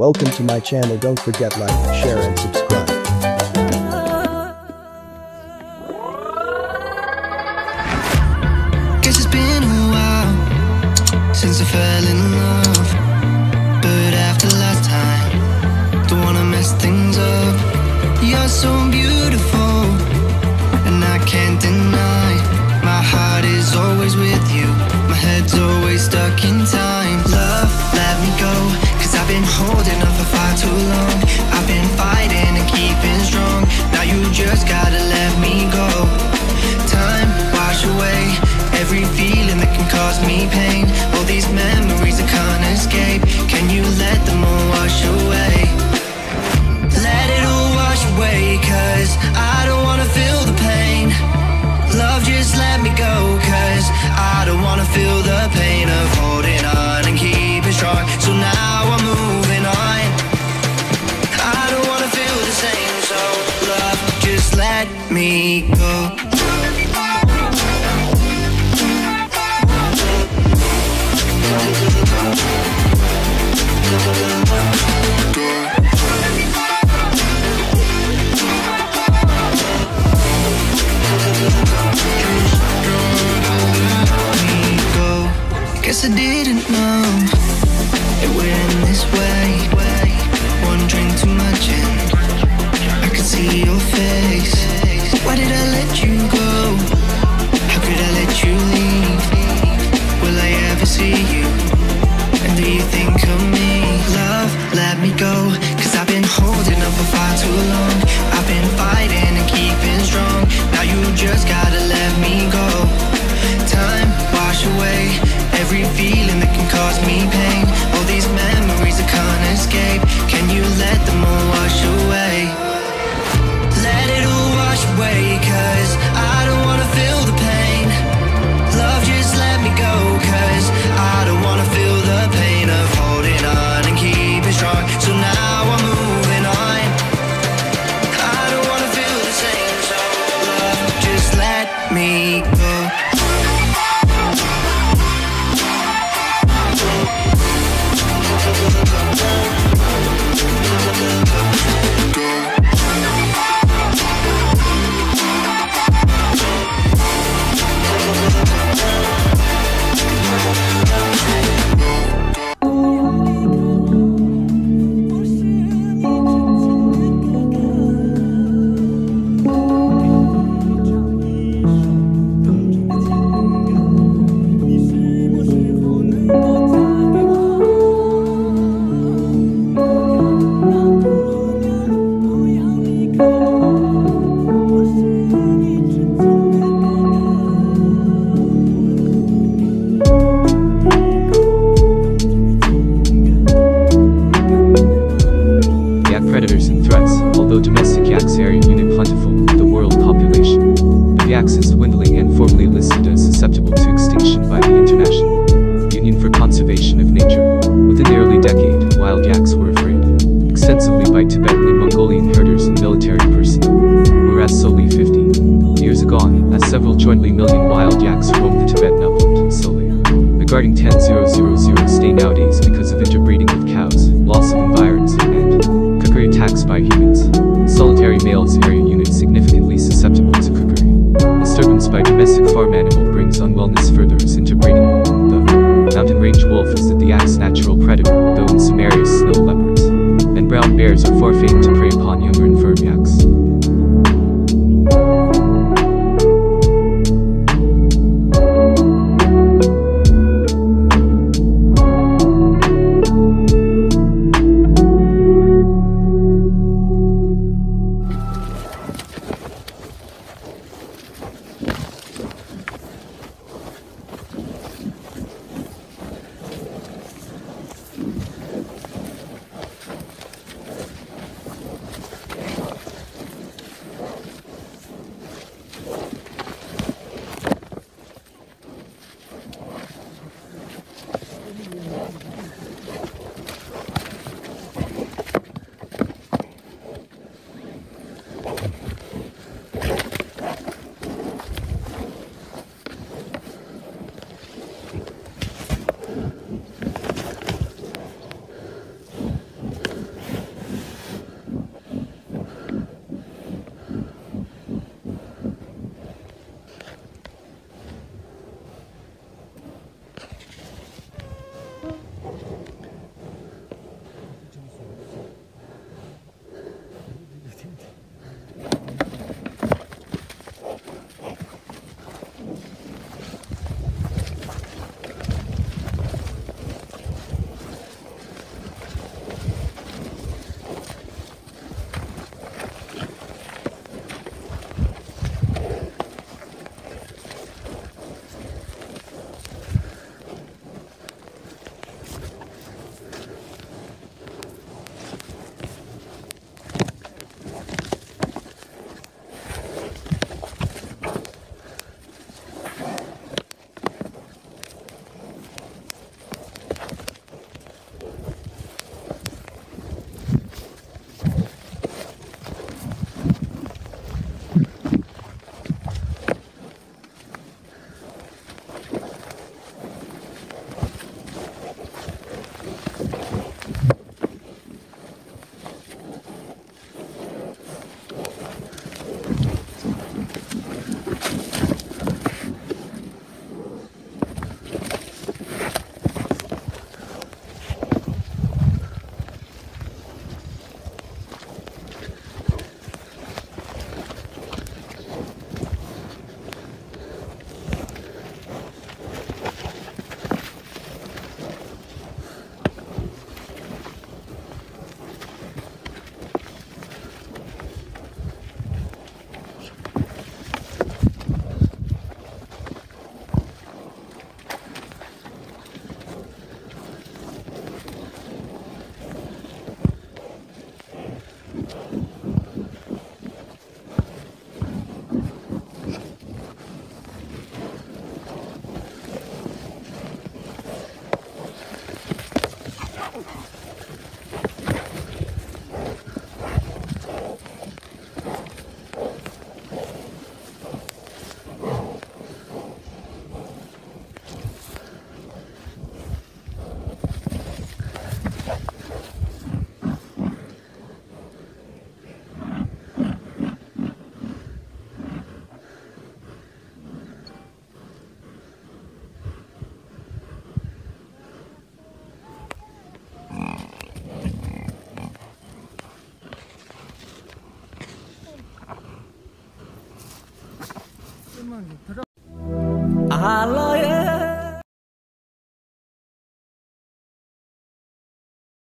Welcome to my channel don't forget like, share and subscribe. holding up the fire too long. I've been fighting and keeping strong. Now you just gotta let me go. Time wash away Every feeling that can cause me pain. me go. Regarding 10000 stay nowadays because of interbreeding with cows, loss of environs, and cookery attacks by humans. Solitary males area units significantly susceptible to cookery. Disturbance by domestic farm animal brings unwellness further as interbreeding. The mountain range wolf is the Diak's natural predator, though in some areas snow leopards and brown bears are far famed to prey upon younger and firm yaks.